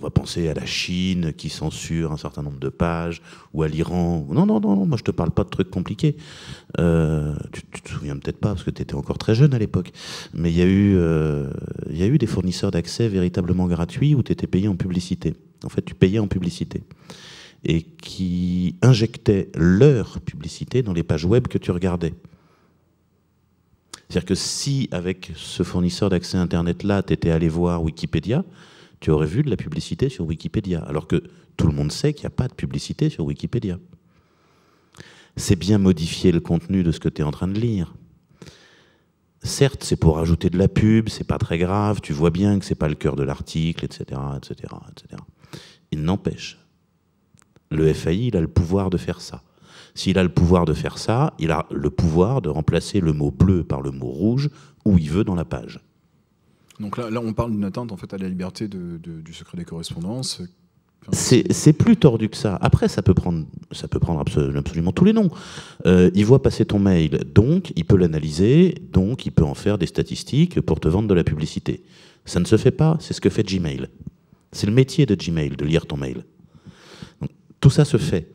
va penser à la Chine qui censure un certain nombre de pages, ou à l'Iran. Non, non, non, moi je te parle pas de trucs compliqués. Euh, tu, tu, te souviens peut-être pas parce que tu étais encore très jeune à l'époque, mais il y, a eu, euh, y a eu des fournisseurs d'accès véritablement gratuits où tu étais payé en publicité. En fait, tu payais en publicité. Et qui injectaient leur publicité dans les pages web que tu regardais. C'est-à-dire que si, avec ce fournisseur d'accès Internet-là, tu étais allé voir Wikipédia, tu aurais vu de la publicité sur Wikipédia. Alors que tout le monde sait qu'il n'y a pas de publicité sur Wikipédia. C'est bien modifier le contenu de ce que tu es en train de lire. Certes, c'est pour ajouter de la pub, c'est pas très grave, tu vois bien que c'est pas le cœur de l'article, etc., etc., etc. Il n'empêche, le FAI, il a le pouvoir de faire ça. S'il a le pouvoir de faire ça, il a le pouvoir de remplacer le mot bleu par le mot rouge où il veut dans la page. Donc là, on parle d'une atteinte en fait à la liberté du secret des correspondances. C'est plus tordu que ça. Après, ça peut prendre, ça peut prendre absolument tous les noms. Euh, il voit passer ton mail, donc il peut l'analyser, donc il peut en faire des statistiques pour te vendre de la publicité. Ça ne se fait pas, c'est ce que fait Gmail. C'est le métier de Gmail, de lire ton mail. Tout ça se fait.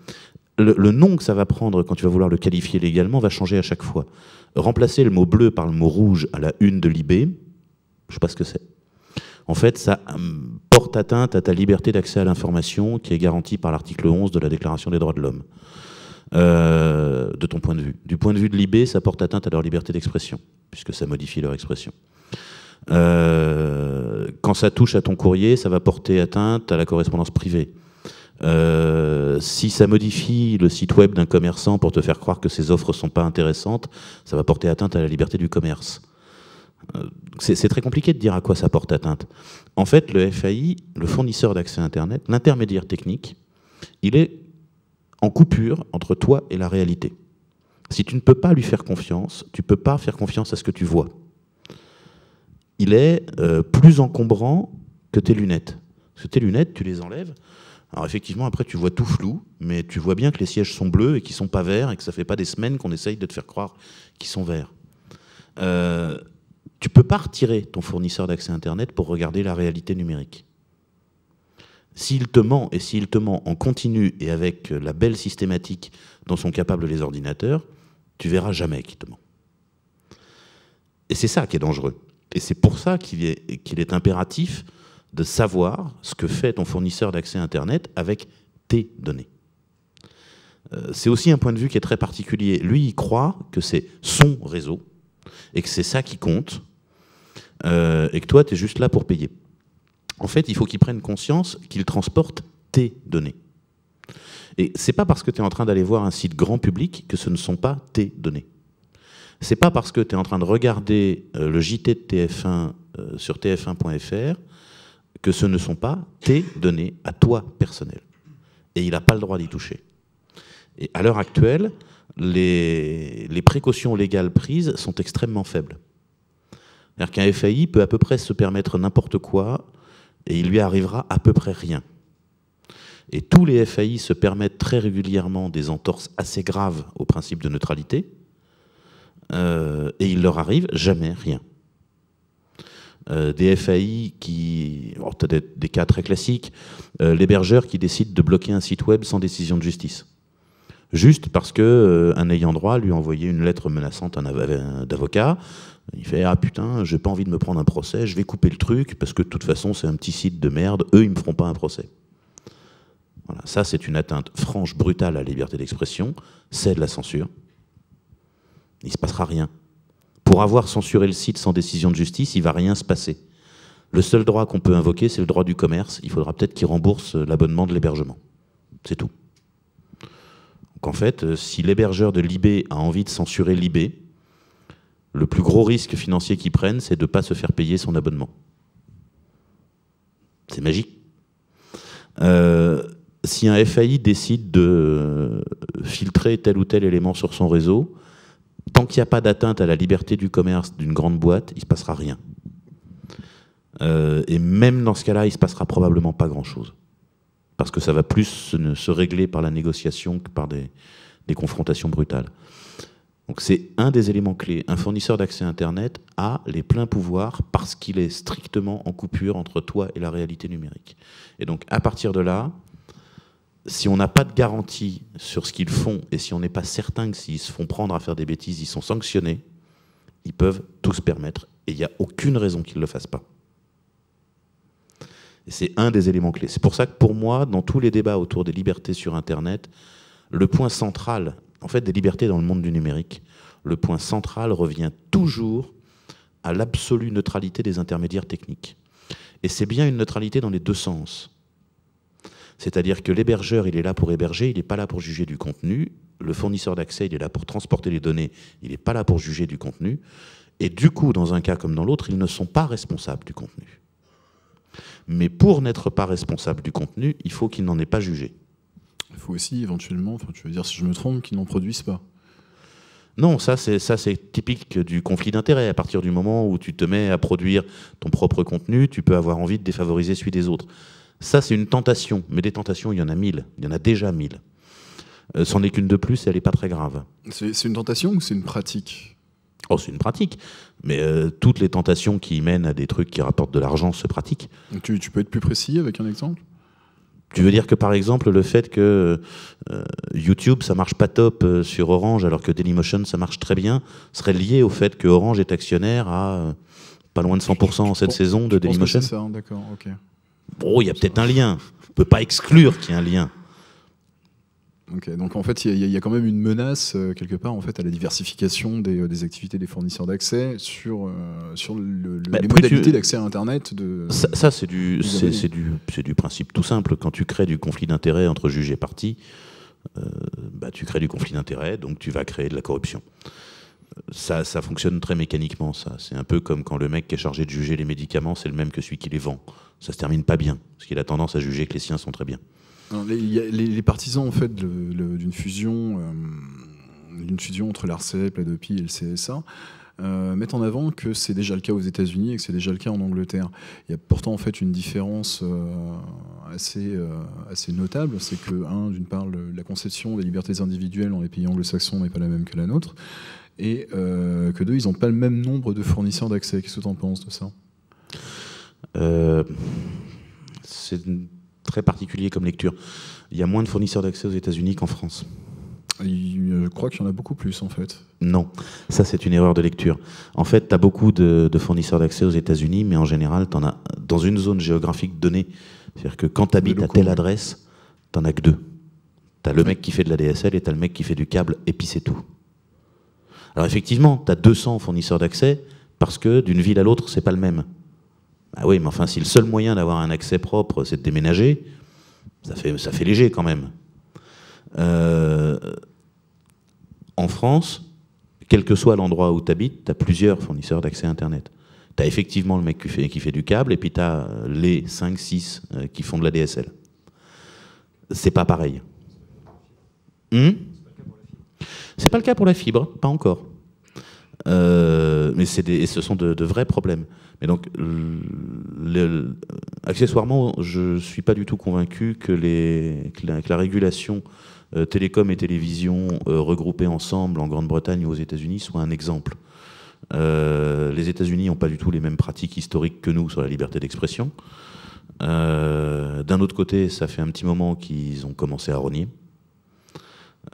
Le, le, nom que ça va prendre quand tu vas vouloir le qualifier légalement va changer à chaque fois. Remplacer le mot bleu par le mot rouge à la une de l'IB, je ne sais pas ce que c'est en fait, ça porte atteinte à ta liberté d'accès à l'information qui est garantie par l'article 11 de la Déclaration des droits de l'homme. Euh, de ton point de vue. Du point de vue de l'IB, ça porte atteinte à leur liberté d'expression, puisque ça modifie leur expression. Euh, quand ça touche à ton courrier, ça va porter atteinte à la correspondance privée. Euh, si ça modifie le site web d'un commerçant pour te faire croire que ses offres sont pas intéressantes, ça va porter atteinte à la liberté du commerce. Euh, c'est très compliqué de dire à quoi ça porte atteinte. En fait, le FAI, le fournisseur d'accès Internet, l'intermédiaire technique, il est en coupure entre toi et la réalité. Si tu ne peux pas lui faire confiance, tu ne peux pas faire confiance à ce que tu vois. Il est euh, plus encombrant que tes lunettes. Parce que tes lunettes, tu les enlèves. Alors effectivement, après, tu vois tout flou, mais tu vois bien que les sièges sont bleus et qu'ils ne sont pas verts et que ça ne fait pas des semaines qu'on essaye de te faire croire qu'ils sont verts. Euh, tu ne peux pas retirer ton fournisseur d'accès Internet pour regarder la réalité numérique. S'il te ment, et s'il te ment en continu et avec la belle systématique dont sont capables les ordinateurs, tu verras jamais qu'il te ment. Et c'est ça qui est dangereux. Et c'est pour ça qu'il est, impératif de savoir ce que fait ton fournisseur d'accès Internet avec tes données. Euh, c'est aussi un point de vue qui est très particulier. Lui, il croit que c'est son réseau et que c'est ça qui compte euh, et que toi, tu es juste là pour payer. En fait, il faut qu'ils prennent conscience qu'ils transportent tes données. Et c'est pas parce que tu es en train d'aller voir un site grand public que ce ne sont pas tes données. C'est pas parce que tu es en train de regarder euh, le JT de TF1 euh, sur tf1.fr que ce ne sont pas tes données à toi personnelles. Et il n'a pas le droit d'y toucher. Et à l'heure actuelle, les précautions légales prises sont extrêmement faibles. C'est-à-dire qu'un FAI peut à peu près se permettre n'importe quoi et il lui arrivera à peu près rien. Et tous les FAI se permettent très régulièrement des entorses assez graves au principe de neutralité euh, et il leur arrive jamais rien. Euh, des FAI qui. Oh, des, des, cas très classiques. Euh, L'hébergeur qui décide de bloquer un site web sans décision de justice. Juste parce que euh, un ayant droit lui a envoyé une lettre menaçante d'avocat. Il fait Ah putain, j'ai pas envie de me prendre un procès, je vais couper le truc parce que de toute façon c'est un petit site de merde, eux ils me feront pas un procès. Voilà, ça c'est une atteinte franche, brutale à la liberté d'expression, c'est de la censure. Il se passera rien. Pour avoir censuré le site sans décision de justice, il va rien se passer. Le seul droit qu'on peut invoquer, c'est le droit du commerce. Il faudra peut-être qu'il rembourse l'abonnement de l'hébergement. C'est tout. Donc en fait, euh, si l'hébergeur de l'IB a envie de censurer l'IB, le plus gros risque financier qu'ils prennent, c'est de ne pas se faire payer son abonnement. C'est magique. Euh, si un FAI décide de filtrer tel ou tel élément sur son réseau, tant qu'il n'y a pas d'atteinte à la liberté du commerce d'une grande boîte, il ne se passera rien. Euh, et même dans ce cas-là, il ne se passera probablement pas grand-chose. Parce que ça va plus se, régler par la négociation que par des confrontations brutales. Donc c'est un des éléments clés. Un fournisseur d'accès Internet a les pleins pouvoirs parce qu'il est strictement en coupure entre toi et la réalité numérique. Et donc à partir de là, si on n'a pas de garantie sur ce qu'ils font et si on n'est pas certain que s'ils se font prendre à faire des bêtises, ils sont sanctionnés, ils peuvent tout se permettre. Et il n'y a aucune raison qu'ils ne le fassent pas. Et c'est un des éléments clés. C'est pour ça que pour moi, dans tous les débats autour des libertés sur Internet, le point central en fait, des libertés dans le monde du numérique, le point central revient toujours à l'absolue neutralité des intermédiaires techniques. Et c'est bien une neutralité dans les deux sens. C'est-à-dire que l'hébergeur, il est là pour héberger, il n'est pas là pour juger du contenu. Le fournisseur d'accès, il est là pour transporter les données, il n'est pas là pour juger du contenu. Et du coup, dans un cas comme dans l'autre, ils ne sont pas responsables du contenu. Mais pour n'être pas responsable du contenu, il faut qu'ils n'en aient pas jugé. Il faut aussi éventuellement, tu veux dire si je me trompe, qu'ils n'en produisent pas. Non, ça c'est ça c'est typique du conflit d'intérêts. À partir du moment où tu te mets à produire ton propre contenu, tu peux avoir envie de défavoriser celui des autres. Ça c'est une tentation, mais des tentations il y en a mille, il y en a déjà mille. Euh, c'en est qu'une de plus, et elle n'est pas très grave. C'est une tentation ou c'est une pratique? Oh, c'est une pratique. Mais euh, toutes les tentations qui mènent à des trucs qui rapportent de l'argent se pratiquent. Tu, tu peux être plus précis avec un exemple? Tu veux dire que par exemple le fait que euh, YouTube ça marche pas top euh, sur Orange alors que Dailymotion ça marche très bien serait lié au fait que Orange est actionnaire à euh, pas loin de 100% en cette saison de Dailymotion C'est ça, d'accord, ok. Bon, il y a peut-être un lien. On peut pas exclure qu'il y ait un lien. Ok, donc en fait, il y, a quand même une menace euh, quelque part en fait à la diversification des, euh, des activités des fournisseurs d'accès sur, euh, sur le, Bah, les plus modalités tu- d'accès à Internet. De... Ça, ça, c'est du, c'est, du, c'est du principe tout simple. Quand tu crées du conflit d'intérêts entre juge et partie, euh, bah, tu crées du conflit d'intérêts, donc tu vas créer de la corruption. Ça, ça fonctionne très mécaniquement, ça. C'est un peu comme quand le mec qui est chargé de juger les médicaments, c'est le même que celui qui les vend. Ça se termine pas bien, parce qu'il a tendance à juger que les siens sont très bien. Les, partisans en fait d'une fusion, euh, d'une fusion entre l'ARCEP, l'ADOPI et le CSA. euh, mettent en avant que c'est déjà le cas aux États-Unis et que c'est déjà le cas en Angleterre. Il y a pourtant en fait une différence euh, assez, notable, c'est que un, d'une part, la conception des libertés individuelles dans les pays anglo-saxons n'est pas la même que la nôtre, et que deux, ils n'ont pas le même nombre de fournisseurs d'accès. Qu'est-ce que tu en penses de ça? C'est très particulier comme lecture. Il y a moins de fournisseurs d'accès aux États-Unis qu'en France. Il- Je crois qu'il y en a beaucoup plus en fait. Non, ça c'est une erreur de lecture. En fait, tu as beaucoup de, de fournisseurs d'accès aux États-Unis, mais en général, tu en as dans une zone géographique donnée. C'est-à-dire que quand tu habites à telle adresse, tu as que deux. Tu as le mec qui fait de la DSL et tu as le mec qui fait du câble, et puis c'est tout. Alors effectivement, tu as 200 fournisseurs d'accès parce que d'une ville à l'autre, c'est pas le même. Ah oui, mais enfin, si le seul moyen d'avoir un accès propre, c'est de déménager, ça fait, ça fait léger quand même. Euh, en France, quel que soit l'endroit où tu habites, tu as plusieurs fournisseurs d'accès Internet. Tu as effectivement le mec qui fait, qui fait du câble et puis tu as les 5-6 euh, qui font de la DSL. C'est pas pareil. Hmm? C'est pas le cas pour la fibre, pas encore. Euh, mais des, ce sont de vrais problèmes. Mais donc, le- accessoirement, je suis pas du tout convaincu que, la, régulation euh, télécom et télévision euh, regroupées ensemble en Grande-Bretagne ou aux États-Unis soit un exemple. Euh, les États-Unis n'ont pas du tout les mêmes pratiques historiques que nous sur la liberté d'expression. Euh, D'un autre côté, ça fait un petit moment qu'ils ont commencé à rogner.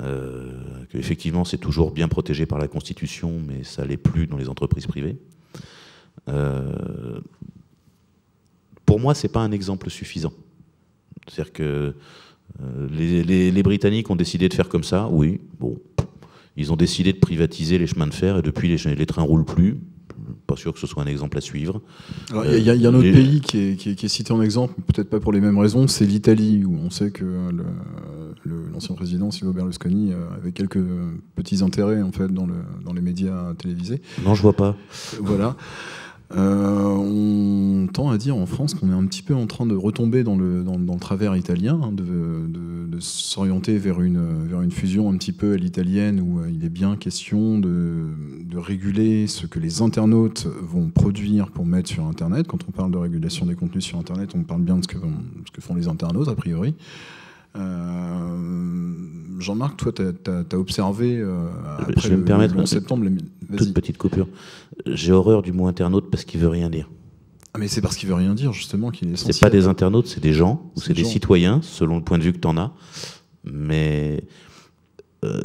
Euh, effectivement, c'est toujours bien protégé par la Constitution, mais ça l'est plus dans les entreprises privées. Euh, pour moi, c'est pas un exemple suffisant. C'est-à-dire que euh, les, les- les Britanniques ont décidé de faire comme ça, oui, bon. Ils ont décidé de privatiser les chemins de fer et depuis les, les trains roulent plus. Pas sûr que ce soit un exemple à suivre. Alors, Il y, a- il y a un autre les- pays qui est, qui est- qui est cité en exemple, peut-être pas pour les mêmes raisons, c'est l'Italie, où on sait que le- l'ancien président Silvio Berlusconi euh, avait quelques petits intérêts en fait dans, le, dans les médias télévisés. Non, je vois pas. Voilà. Euh, on tend à dire en France qu'on est un petit peu en train de retomber dans le, dans, dans le travers italien, hein, de, de- de s'orienter vers une, vers une fusion un petit peu à l'italienne où euh, il est bien question de, de réguler ce que les internautes vont produire pour mettre sur Internet. Quand on parle de régulation des contenus sur Internet, on parle bien de ce que, vont- ce que font les internautes, a priori. Euh, Jean-Marc, toi, tu as, observé euh, Je après vais me permettre- le 11 septembre. les-. Toute petite coupure. J'ai horreur du mot internaute parce qu'il veut rien dire. Ah, mais c'est parce qu'il veut rien dire, justement, qu'il est. C'est pas des internautes, c'est des gens, ou C'est des des gens. citoyens, selon le point de vue que tu en as. Mais euh,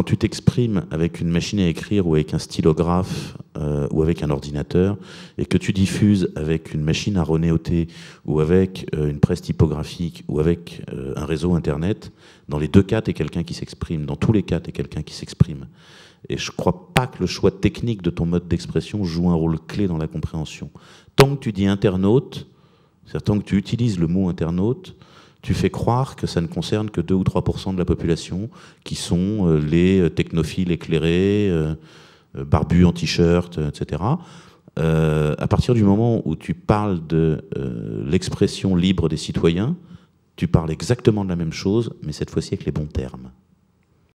quand tu t'exprimes avec une machine à écrire ou avec un stylographe euh, ou avec un ordinateur et que tu diffuses avec une machine à renéoter ou avec euh, une presse typographique ou avec euh, un réseau internet, dans les deux cas, tu quelqu'un qui s'exprime. Dans tous les cas, tu es quelqu'un qui s'exprime. Et je crois pas que le choix technique de ton mode d'expression joue un rôle clé dans la compréhension. Tant que tu dis internaute, c'est-à-dire tant que tu utilises le mot internaute, tu fais croire que ça ne concerne que 2 ou 3% de la population, qui sont euh, les euh, technophiles éclairés, euh, euh, barbus en t-shirt, etc. À partir du moment où tu parles de l'expression libre des citoyens, tu parles exactement de la même chose, mais cette fois-ci avec les bons termes.